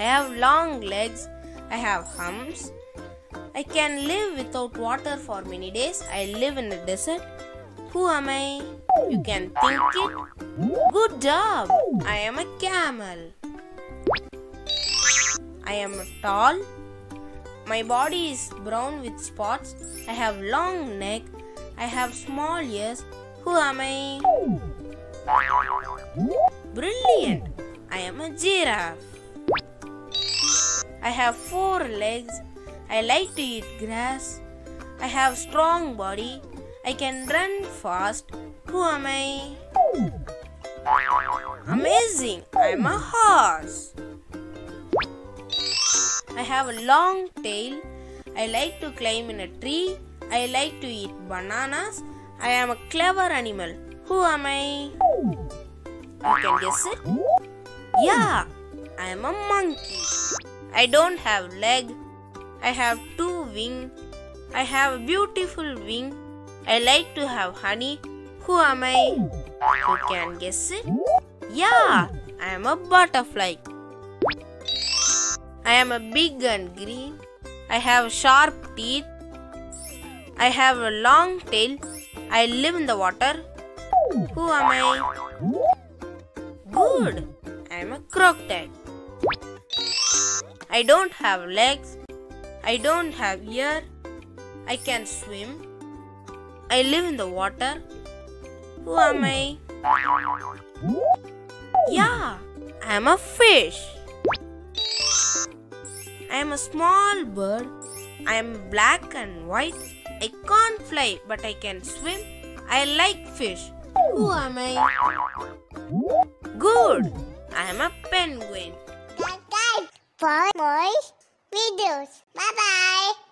I have long legs. I have humps. I can live without water for many days. I live in a desert. Who am I? You can think it. Good job. I am a camel. I am tall. My body is brown with spots. I have long neck. I have small ears. Who am I? Brilliant. I am a giraffe. I have four legs. I like to eat grass. I have strong body. I can run fast. Who am I? Amazing. I'm a horse. I have a long tail. I like to climb in a tree. I like to eat bananas. I am a clever animal. Who am I? You can guess it? Yeah, I am a monkey. I don't have leg. I have two wing. I have a beautiful wing. I like to have honey. Who am I? You can guess it? Yeah, I am a butterfly. I am a big and green. I have sharp teeth. I have a long tail. I live in the water. Who am I? Good. I am a crocodile. I don't have legs. I don't have ear. I can swim. I live in the water. Who am I? Yeah, I am a fish. I am a small bird. I am black and white. I can't fly, but I can swim. I like fish. Who am I? Good. I am a penguin. For more videos. Bye bye.